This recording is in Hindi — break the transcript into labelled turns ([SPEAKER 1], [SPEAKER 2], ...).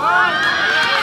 [SPEAKER 1] One.